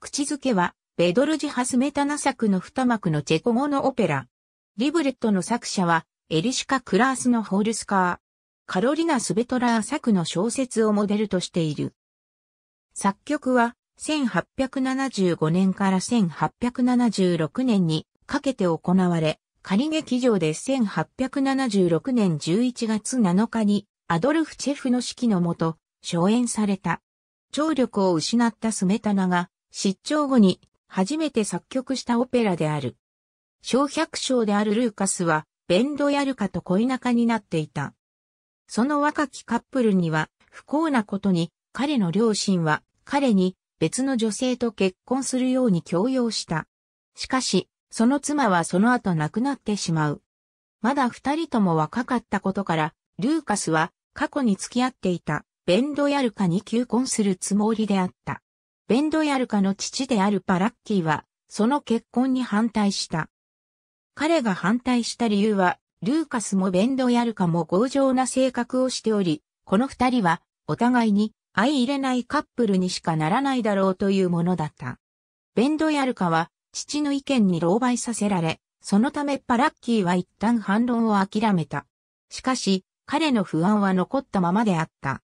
口づけは、ベドルジ・ハスメタナ作の二幕のチェコ語のオペラ。リブレットの作者は、エリシカ・クラースのホールスカー。カロリナ・スベトラー作の小説をモデルとしている。作曲は、1875年から1876年にかけて行われ、仮劇場で1876年11月7日にアドルフ・チェフの指揮のもと、初演された。聴力を失ったスメタナが、失聴後に初めて作曲したオペラである。小百姓であるルーカスは、ベンドヤルカと恋仲になっていた。その若きカップルには、不幸なことに、彼の両親は、彼に別の女性と結婚するように強要した。しかし、その妻はその後亡くなってしまう。まだ二人とも若かったことから、ルーカスは過去に付き合っていたベンドヤルカに求婚するつもりであった。ベンドヤルカの父であるパラッキーは、その結婚に反対した。彼が反対した理由は、ルーカスもベンドヤルカも強情な性格をしており、この二人は、お互いに相入れないカップルにしかならないだろうというものだった。ベンドヤルカは、父の意見に狼狽させられ、そのためパラッキーは一旦反論を諦めた。しかし、彼の不安は残ったままであった。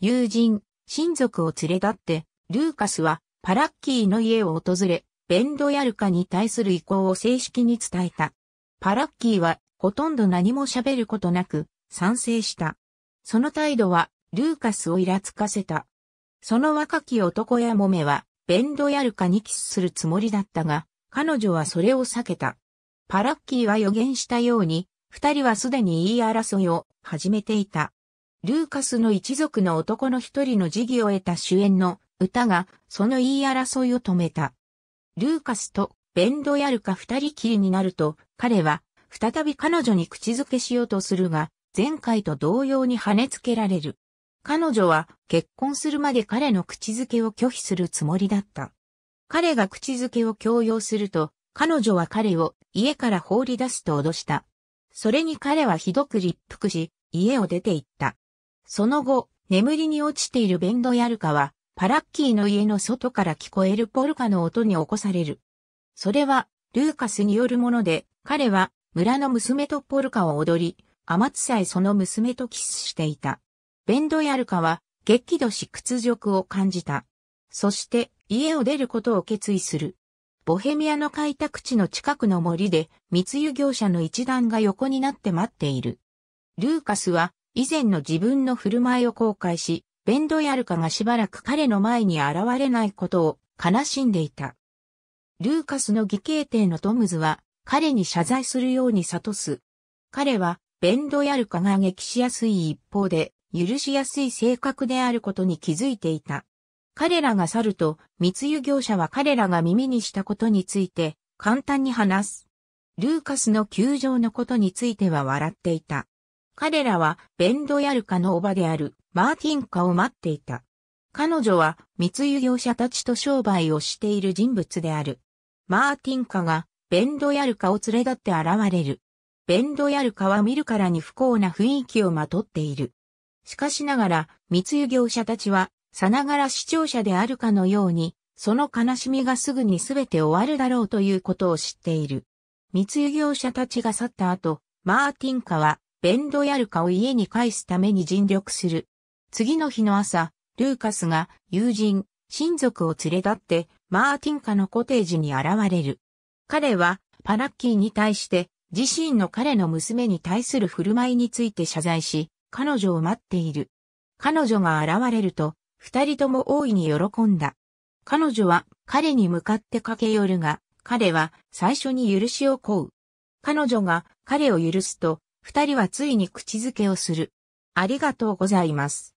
友人、親族を連れ立って、ルーカスはパラッキーの家を訪れ、ベンドヤルカに対する意向を正式に伝えた。パラッキーはほとんど何も喋ることなく賛成した。その態度はルーカスをイラつかせた。その若き男やもめはベンドヤルカにキスするつもりだったが、彼女はそれを避けた。パラッキーは予言したように、二人はすでに言い争いを始めていた。ルーカスの一族の男の一人の辞儀を得た主演の歌がその言い争いを止めた。ルーカスとベンドヤルカ二人きりになると、彼は再び彼女に口づけしようとするが、前回と同様に跳ねつけられる。彼女は結婚するまで彼の口づけを拒否するつもりだった。彼が口づけを強要すると、彼女は彼を家から放り出すと脅した。それに彼はひどく立腹し、家を出て行った。その後、眠りに落ちているベンドヤルカは、パラッキーの家の外から聞こえるポルカの音に起こされる。それは、ルーカスによるもので、彼は村の娘とポルカを踊り、アマツさえその娘とキスしていた。ベンドヤルカは激怒し屈辱を感じた。そして家を出ることを決意する。ボヘミアの開拓地の近くの森で密輸業者の一団が横になって待っている。ルーカスは以前の自分の振る舞いを後悔し、ベンドヤルカがしばらく彼の前に現れないことを悲しんでいた。ルーカスの義兄弟のトムズは彼に謝罪するように諭す。彼はベンドヤルカが激しやすい一方で許しやすい性格であることに気づいていた。彼らが去ると、密輸業者は彼らが耳にしたことについて簡単に話す。ルーカスの球場のことについては笑っていた。彼らはベンドヤルカの叔母であるマーティンカを待っていた。彼女は密輸業者たちと商売をしている人物である。マーティンカがベンドヤルカを連れ立って現れる。ベンドヤルカは見るからに不幸な雰囲気をまとっている。しかしながら、密輸業者たちは、さながら視聴者であるかのように、その悲しみがすぐにすべて終わるだろうということを知っている。密輸業者たちが去った後、マーティンカは、ベンドヤルカを家に帰すために尽力する。次の日の朝、ルーカスが友人、親族を連れ立って、マーティンカのコテージに現れる。彼は、パラッキーに対して、自身の彼の娘に対する振る舞いについて謝罪し、彼女を待っている。彼女が現れると、二人とも大いに喜んだ。彼女は彼に向かって駆け寄るが、彼は最初に許しを請う。彼女が彼を許すと、二人はついに口づけをする。ありがとうございます。